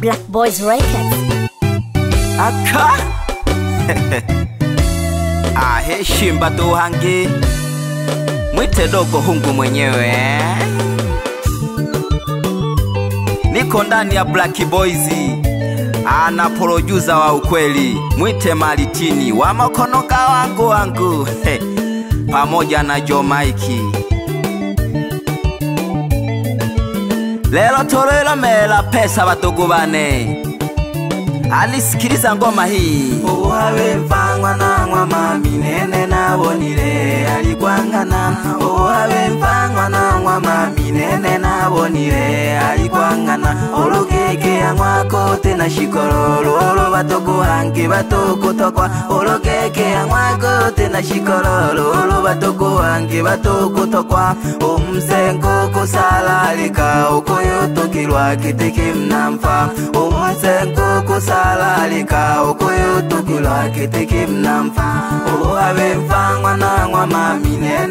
Black Boys Records. Aka ahe ah, shimba hangi. mwite dogo hungu mwenyewe eh? niko ndani ya Black Boys ana ah, producer wa ukweli mwite Maritini wa makonoka wangu wangu pamoja na Joe Mikey. lelo tholoelo mela phesa batokobane alisikiliza ngoma hii ohavepangwa na ngwamami nene nabonile alikwangana ohavepangwa na ngwamami nene nabonile na shikololo olo batokohangi batokotokwa olokeke yang'wako te na shikololo olo batokohangi batokotokwa omusenko kosalalika okoyotokilwa kitekim na mfa omusenko kosalalika okoyotokilwa kitekim na mfa o abe mfangwa nangwa mamine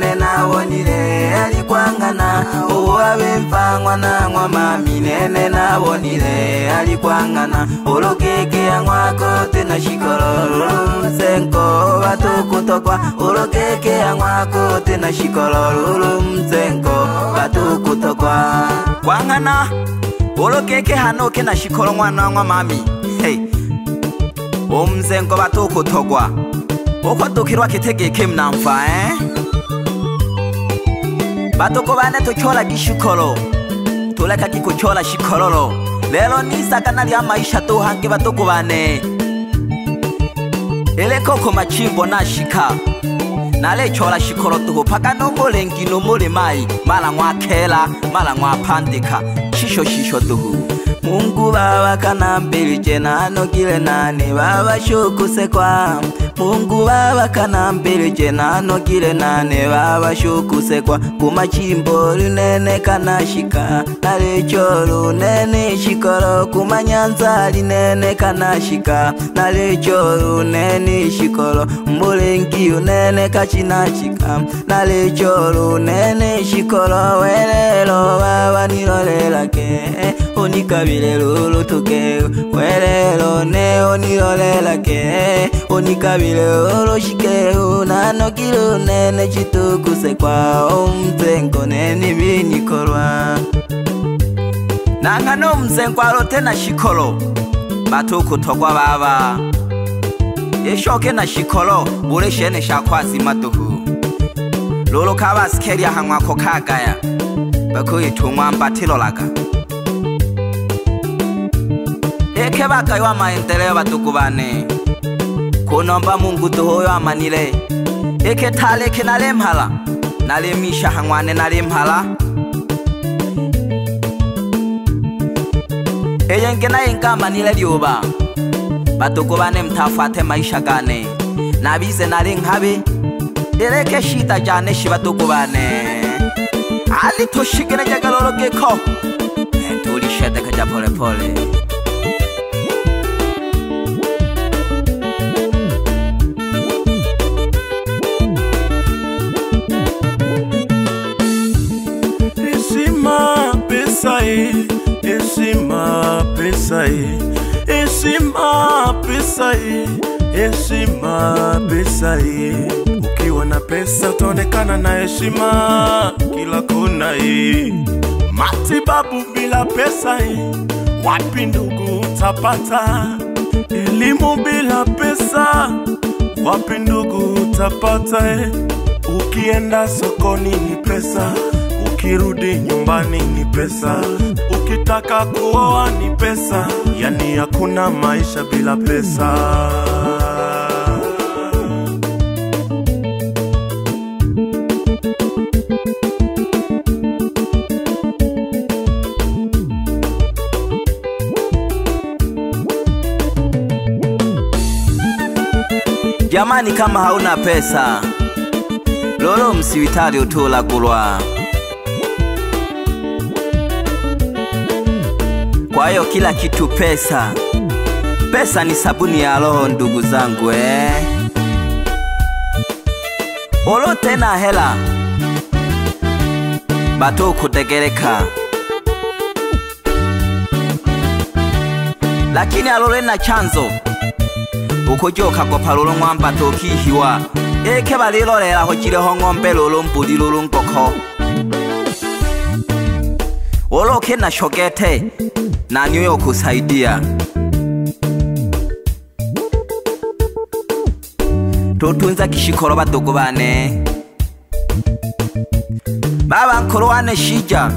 nawonire alikwangana owabempanwa nangwa mami nene nawonire alikwangana olokeke yangwako tena shikololo senko batukutokwa olokeke yangwako tena shikololo senko batukutokwa kwangana olokeke hanoke na shikolo mwana wangwa mami hey. omzengo batukutogwa okotukirwa kitegeke mnamfa eh? batokobane tokyola kishukolo tuleka kikukyola shikololo lelo nisakana lya maisha tuhange batokobane elekoko machimbo nashika nalekyola shikolo tuhupaka nomulengi nomulimayi mala ng'wakela mala ng'wapandika shisho shisho duhu mungu babakanambilije nanogile nani babashukuse kwa mungu vavakanambili cenanokile nane vavashukusekwa kuma chimbo lunene kana shika nalicho lunene shikolo kuma nyanza linene kana shika nalicho lunene shikolo mbulingi unene kachina chika nalicho lunene shikolo welelo vava nilolelake unikavile lulutuke welelo ne unilolelake unikavile ndivile olocikeu nanokile unene citukuse kwao mtsenko nene vinikolwa nangano mtsenkwalo tena xikholo vatukuthokwa vava ixoke na xikholo vulexene xa khwasi matuhu lulu kha vasikheria hanwakho kha kaya vakuyithumwa mbathilo laka ekhe vakayiwa maendelo ya vatukuvane konomba mungu dhoyo amanile eke thaleke nale mhala nale misha hangwane nale mhala eye nke naye nka amanile lyoba batoko bane mthafuate maisha kane nabize nale nghabe eleke shita jane shi batoko bane ali thoshikene jakaloro keko tuli shete kaja pole pole pole pesai, heshima pesai, heshima pesai. Ukiwa na pesa utaonekana na heshima kila kona. Matibabu bila pesa, wapi ndugu utapata? Elimu bila pesa, wapi ndugu utapata? Eh? Ukienda sokoni ni pesa, ukirudi nyumbani ni pesa Ukitaka kuoa ni pesa, yani hakuna maisha bila pesa. Jamani, kama hauna pesa lolo msiwitali utola kulwa ayo hiyo kila kitu pesa. Pesa ni sabuni ya roho ndugu zangu eh. Olo tena hela bato kutegereka, lakini alole na chanzo ukujoka gopa lolo ng'wamba tokihiwa eke balilolelaho cileho ng'ombe lolo mbuli lolo nkoko Olo kena shogete na new york saidia totunza kishikoro badogo bane babankoro wane shija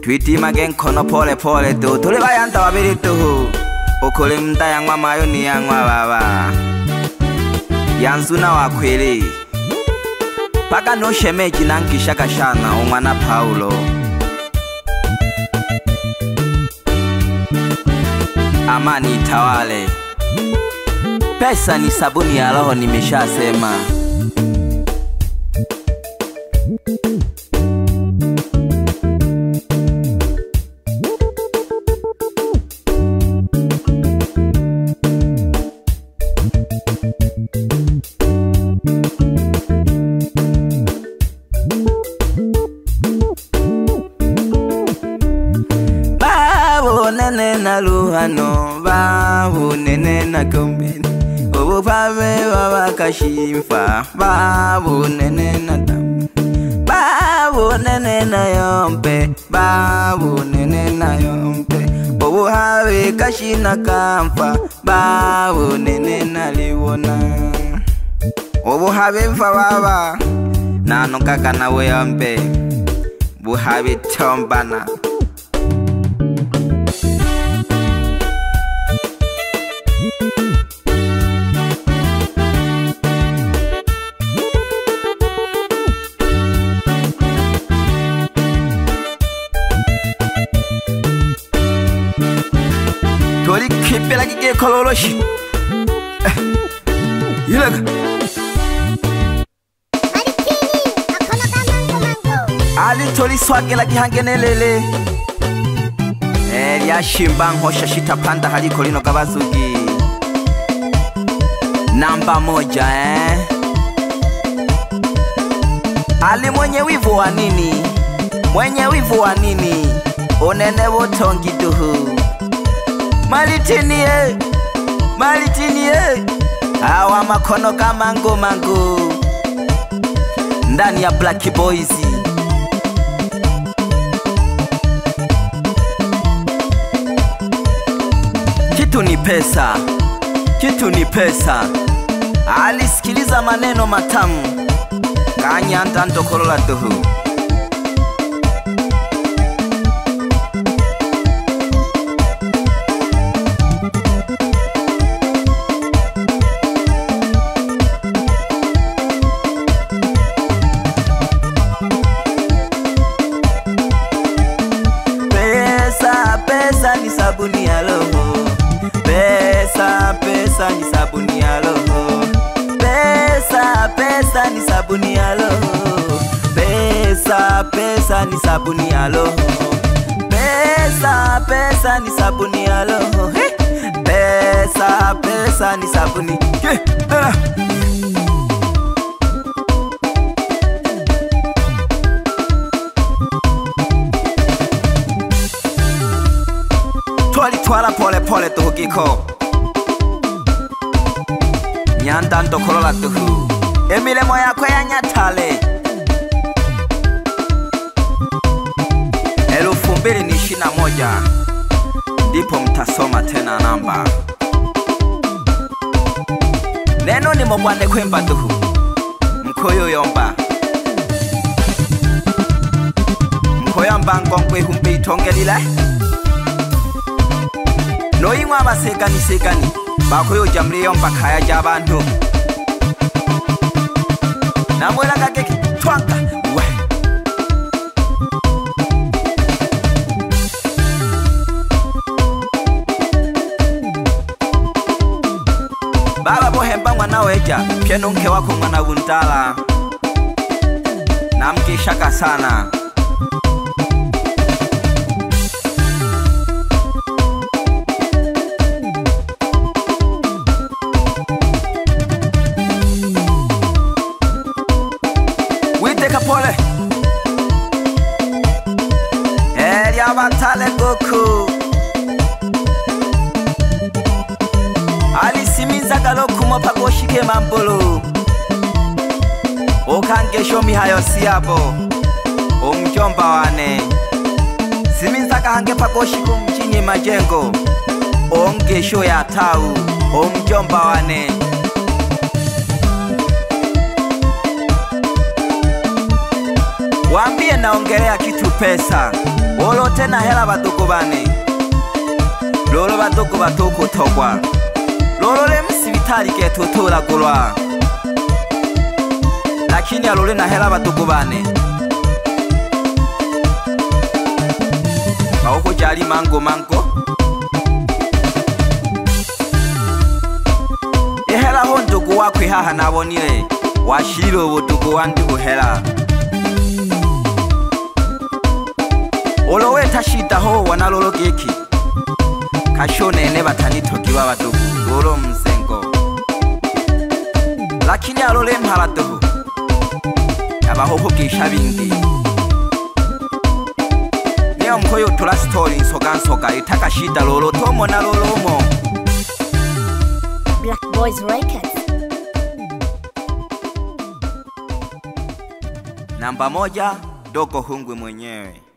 twitimage nkono polepole du tuli bayanda babiri duhu ukuli mda yanywa mayo niyanywa baba yanzu na wakwili paka nushemeji nangishagashana umwana paulo amani itawale. Pesa ni sabuni ya roho, nimeshasema. mano ba nene na kumben Obo pame baba kashimfa Babu nene na tam Babu nene na yompe Babu nene na yompe Obo hawe kashina kamfa Babu nene na liwona Obo hawe mfa baba Nanu kaka na weyompe Buhabi tombana Buhabi tombana kipelaki ke kololoshi eh. ilaga alitoliswagela gihangenelele eh, lyashimba nkosha shitapanda haliko lino gabazugi namba moja eh? ali mwenye wivu wa nini mwenye wivu wa nini wotongi duhu malitini ye malitini ye awa makono kama ngomango ndani ya Black Boys kitu ni pesa kitu ni pesa alisikiliza maneno matamu kanyandandokolola duhu pesa ni sabuni yalo pesa pesa ni sabuni yalo pesa pesa ni sabuni yalo pesa pesa ni sabuni ah! twalitwala polepole tuhu kiko nyandandokolola tuhu emilemo yakwe yanyatale elufu mbili ni ishirini na moja ndipo mtasoma tena namba neno ni mobwane kwemba duhu mkuyu yomba mkuyomba ngongwe humbe itongelile noyimwa abasegani segani bakuyuja mliyomba khaya jya bantu namwela kake kitwanga we baba bohemba mwana weja pyeno nke wako mwana wuntala namkishaka sana shige mambulu ukange shomi hayo siyabo umjomba wane siminzakahange pagoshiku mjinye majengo ongesho sho ya tau umjomba wane wambie naongelea kitu pesa wolo tena hela vadugu vane lolo vadugu vatukutogwa habari getutulagulwa lakini aluli na hela batukubane maukujali mango mango ihelaho e ndugu wakwi haha nabonile washilile ubudugu wandi buhela ulo wetashidaho wanalolo geki kashonene batanitogiwa badugu ulo mze lakini alole mparadogo abahohogesha bindi niyo mkoyo tula sitori nsoga nsoga itaka shida lolo tomo na lolomo Black Boys Records Namba moja, Dogo Hungwe mwenyewe.